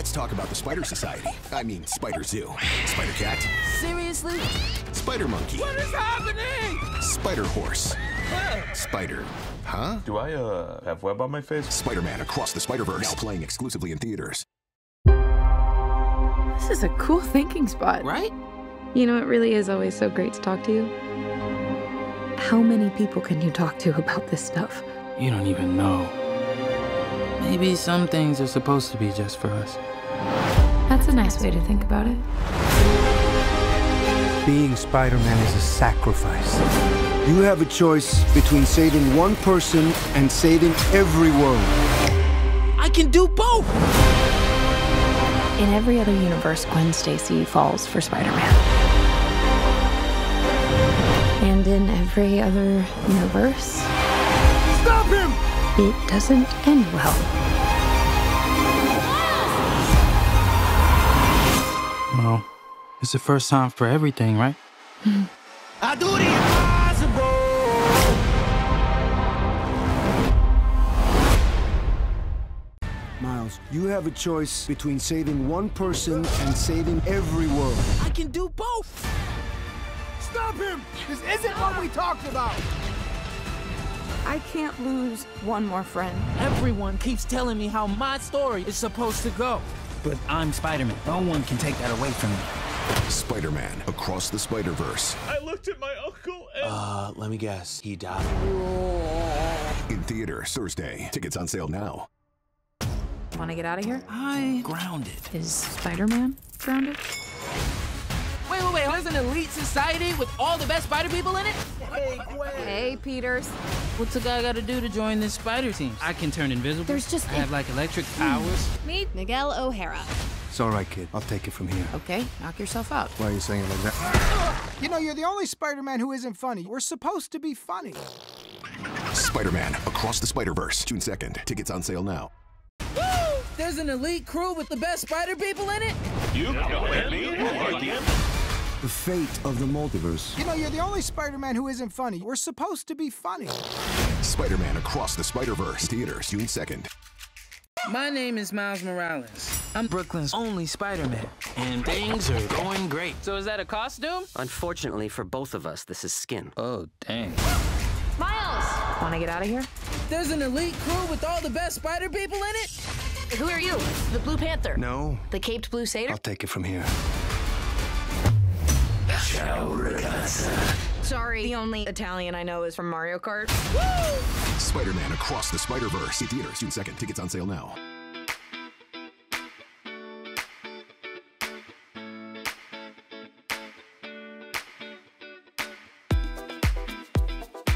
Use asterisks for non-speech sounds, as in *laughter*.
Let's talk about the Spider Society. I mean, Spider Zoo. Spider Cat. Seriously? Spider Monkey. What is happening? Spider Horse. Spider. Huh? Do I, uh, have web on my face? Spider Man Across the Spider Verse. Now playing exclusively in theaters. This is a cool thinking spot. Right? You know, it really is always so great to talk to you. How many people can you talk to about this stuff? You don't even know. Maybe some things are supposed to be just for us. That's a nice way to think about it. Being Spider Man is a sacrifice. You have a choice between saving one person and saving every world. I can do both! In every other universe, Gwen Stacy falls for Spider Man. And in every other universe, Stop him! It doesn't end well. Well, it's the first time for everything, right? *laughs* I do the impossible! Miles, you have a choice between saving one person and saving every world. I can do both! Stop him! This isn't what we talked about! I can't lose one more friend. Everyone keeps telling me how my story is supposed to go. But I'm Spider-Man. No one can take that away from me. Spider Man Across the Spider Verse. I looked at my uncle and. Uh, let me guess. He died. In theaters Thursday. Tickets on sale now. Want to get out of here? I grounded. Is Spider Man grounded? Wait, wait, wait, there's an elite society with all the best spider people in it? Hey, Peters. What's a guy got to do to join this spider team? I can turn invisible. There's just I have like electric hmm. powers. Meet Miguel O'Hara. It's all right, kid. I'll take it from here. Okay, knock yourself out. Why are you saying it like that? You know, you're the only Spider Man who isn't funny. We're supposed to be funny. Spider Man Across the Spider Verse. June 2nd. Tickets on sale now. Woo! There's an elite crew with the best spider people in it? The fate of the multiverse. You know, you're the only Spider Man who isn't funny. We're supposed to be funny. Spider Man Across the Spider Verse. Theaters June 2nd. My name is Miles Morales. I'm Brooklyn's only Spider-Man, and things are going great. So is that a costume? Unfortunately for both of us, this is skin. Oh, dang. Miles! Want to get out of here? There's an elite crew with all the best spider people in it? Who are you? The Blue Panther? No, The Caped Blue Satyr? I'll take it from here. Sorry, the only Italian I know is from Mario Kart. Spider Man Across the Spider Verse. See Theaters June 2nd. Tickets on sale now.